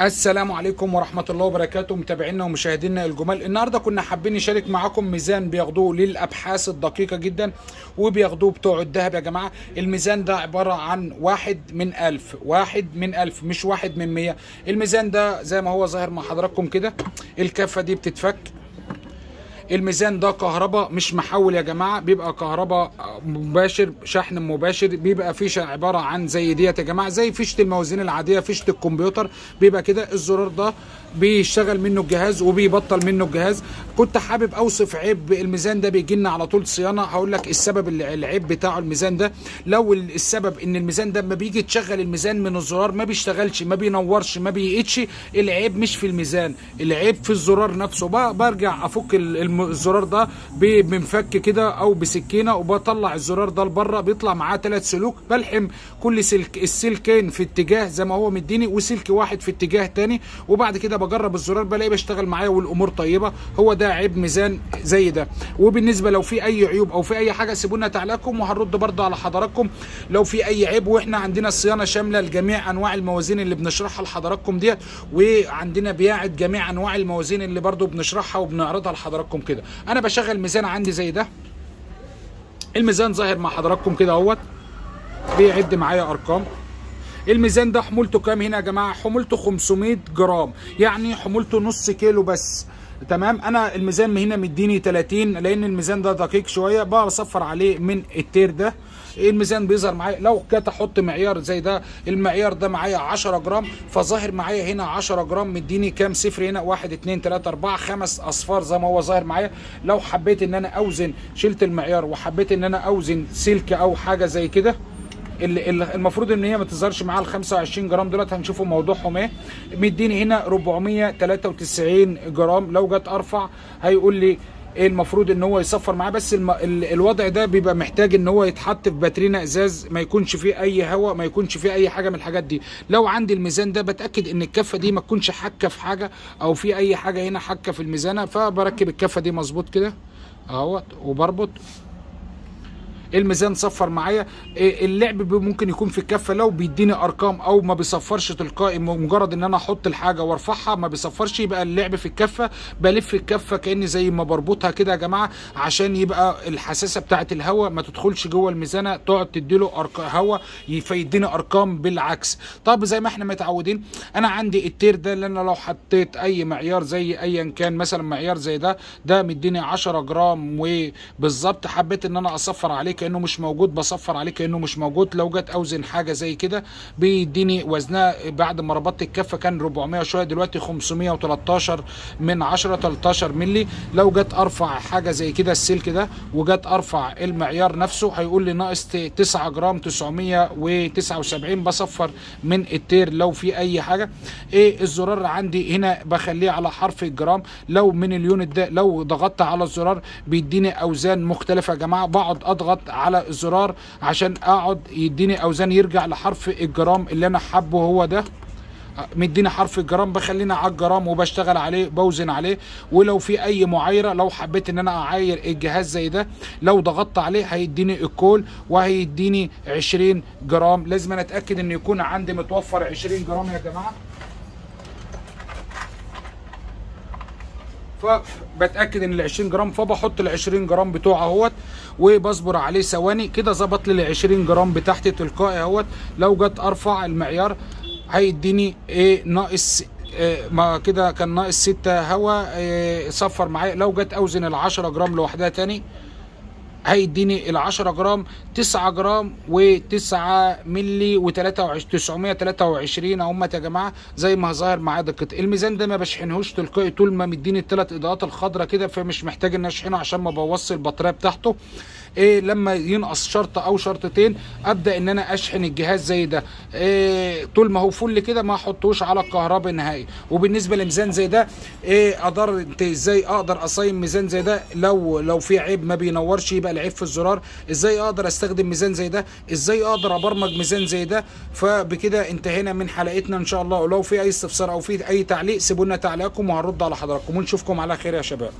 السلام عليكم ورحمة الله وبركاته. متابعينا ومشاهدينا الجمال النهاردة كنا حابين نشارك معاكم ميزان بياخدوه للأبحاث الدقيقة جدا وبياخدوه بتوع الذهب يا جماعة. الميزان ده عبارة عن واحد من ألف واحد من ألف مش واحد من مية. الميزان ده زي ما هو ظاهر مع حضراتكم كده الكفة دي بتتفك. الميزان ده كهرباء مش محول يا جماعة بيبقى كهرباء مباشر شحن مباشر بيبقى فيشه عبارة عن زي ديت يا جماعة زي فيشة الموازين العادية فيشة الكمبيوتر بيبقى كده الزرار ده بيشتغل منه الجهاز وبيبطل منه الجهاز. كنت حابب أوصف عيب الميزان ده بيجي لنا على طول صيانة. هقول لك السبب اللي العيب بتاعه الميزان ده. لو السبب إن الميزان ده لما بيجي تشغل الميزان من الزرار ما بيشتغلش ما بينورش ما بيقيتش العيب مش في الميزان العيب في الزرار نفسه. برجع أفك الزرار ده بمفك كده أو بسكينة وبطلع الزرار ده لبره بيطلع معاه ثلاث سلوك بلحم كل سلك السلكين في اتجاه زي ما هو مديني وسلك واحد في اتجاه تاني وبعد كده بجرب الزرار بلاقي بيشتغل معايا والأمور طيبة هو ده عيب ميزان زي ده. وبالنسبة لو في أي عيوب أو في أي حاجة سيبونا تعليقكم وهنرد برضه على حضراتكم. لو في أي عيب وإحنا عندنا صيانة شاملة لجميع أنواع الموازين اللي بنشرحها لحضراتكم ديت وعندنا بياعة جميع أنواع الموازين اللي برضه بنشرحها وبنعرضها لحضراتكم. كده. أنا بشغل ميزان عندي زي ده. الميزان ظاهر مع حضراتكم كده أهوت. بيعد معايا أرقام. الميزان ده حمولته كام هنا يا جماعة؟ حمولته 500 جرام. يعني حمولته نص كيلو بس. تمام؟ أنا الميزان هنا مديني 30 لأن الميزان ده دقيق شوية. بصفر عليه من ال tare ده. الميزان بيظهر معايا؟ لو كنت أحط معيار زي ده المعيار ده معايا 10 جرام فظاهر معايا هنا 10 جرام مديني كام؟ صفر هنا 1 2 3 4 5 اصفار زي ما هو ظاهر معايا. لو حبيت ان أنا اوزن شلت المعيار وحبيت ان أنا اوزن سلك أو حاجة زي كده المفروض ان هي ما تظهرش معاها ال 25 جرام دولت هنشوفوا موضوعهم إيه مديني هنا 493 جرام. لو جت ارفع هيقول لي المفروض ان هو يصفر معاه بس الم... ال... الوضع ده بيبقى محتاج ان هو يتحط في باترينا إزاز ما يكونش فيه أي هواء ما يكونش فيه أي حاجة من الحاجات دي. لو عندي الميزان ده بتأكد إن الكفة دي ما تكونش حكه في حاجة أو في أي حاجة هنا حكه في الميزانة فبركب الكفة دي مظبوط كده أهوت وبربط. الميزان صفر معايا اللعب ممكن يكون في الكفة لو بيديني أرقام أو ما بيصفرش تلقائي مجرد إن أنا أحط الحاجة وأرفعها ما بيصفرش يبقى اللعب في الكفة بلف الكفة كأني زي ما بربطها كده يا جماعة عشان يبقى الحساسة بتاعة الهواء ما تدخلش جوه الميزانة تقعد تديله هواء فيديني أرقام بالعكس. طب زي ما إحنا متعودين أنا عندي التير ده اللي أنا لو حطيت أي معيار زي ايا كان مثلا معيار زي ده ده مديني 10 جرام وبالظبط حبيت إن أنا اصفر عليه كأنه مش موجود بصفر عليه كأنه مش موجود. لو جت أوزن حاجة زي كده بيديني وزنها بعد ما ربطت الكفه كان 400 شوية دلوقتي 513 من 10 13 مللي. لو جت أرفع حاجة زي كده السلك ده وجت أرفع المعيار نفسه هيقول لي ناقص 9 جرام 979 بصفر من ال tare. لو في أي حاجة إيه الزرار عندي هنا؟ بخليه على حرف الجرام. لو من ال unit ده لو ضغطت على الزرار بيديني أوزان مختلفة يا جماعة. بقعد أضغط على الزرار عشان أقعد يديني أوزان يرجع لحرف الجرام اللي أنا حابه هو ده. مديني حرف الجرام بخلينا على الجرام وبشتغل عليه بوزن عليه. ولو في أي معايرة لو حبيت إن أنا أعاير الجهاز زي ده لو ضغطت عليه هيديني ال cal وهيديني 20 جرام. لازم أنا أتأكد إن يكون عندي متوفر 20 جرام يا جماعة. فبتاكد إن ال 20 جرام فبحط ال 20 جرام بتوعه أهوت وبصبر عليه ثواني. كده ظبط لي ال 20 جرام بتاعتي تلقائي أهوت. لو جت أرفع المعيار هيديني إيه ناقص إيه ما كده كان ناقص 6 هوا إيه صفر معايا. لو جت أوزن ال 10 جرام لوحدها تاني هيديني ال 10 جرام 9 جرام و9 مللي و923 923 اهمت يا جماعة زي ما ظاهر معايا دقة. الميزان ده ما بشحنهوش تلقائي طول ما مديني الثلاث إضاءات الخضراء كده فمش محتاج إن أشحنه عشان ما بوظش البطارية بتاعته. إيه لما ينقص شرطه أو شرطتين ابدا ان أنا اشحن الجهاز زي ده. إيه طول ما هو فل كده ما احطوش على الكهرباء نهائي. وبالنسبة لميزان زي ده إيه أقدر انت إزاي أقدر اصين ميزان زي ده؟ لو لو في عيب ما بينورش يبقى العيب في الزرار. إزاي أقدر استخدم ميزان زي ده؟ إزاي أقدر ابرمج ميزان زي ده؟ فبكده انتهينا من حلقتنا ان شاء الله. ولو في اي استفسار أو في اي تعليق سيبوا لنا تعليقكم وهنرد على حضراتكم. ونشوفكم على خير يا شباب.